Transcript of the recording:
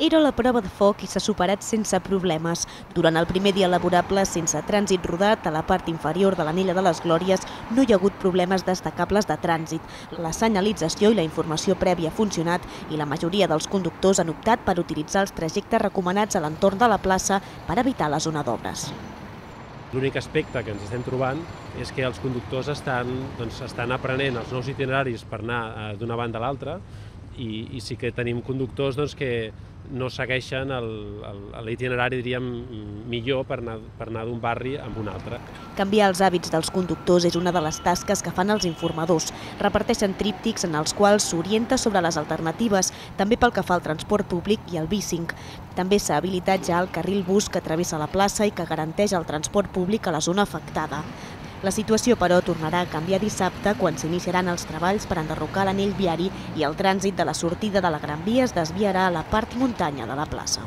Era la prova de foc i s'ha superat sense problemes. Durant el primer dia laborable, sense trànsit rodat, a la part inferior de l'anella de les Glòries no hi ha hagut problemes destacables de trànsit. La senyalització i la informació prèvia ha funcionat i la majoria dels conductors han optat per utilitzar els trajectes recomanats a l'entorn de la plaça per evitar la zona d'obres. L'únic aspecte que ens estem trobant és que els conductors estan, doncs, estan aprenent els nous itineraris per anar eh, d'una banda a l'altra i, i sí que tenim conductors doncs, que no segueixen l'itinerari, diríem, millor per anar, per anar d'un barri a un altre. Canviar els hàbits dels conductors és una de les tasques que fan els informadors. Reparteixen tríptics en els quals s'orienta sobre les alternatives, també pel que fa al transport públic i al bicing. També s'ha habilitat ja el carril bus que travessa la plaça i que garanteix el transport públic a la zona afectada. La situació, però, tornarà a canviar dissabte quan s'iniciaran els treballs per enderrocar l'anell viari i el trànsit de la sortida de la Gran Via es desviarà a la part muntanya de la plaça.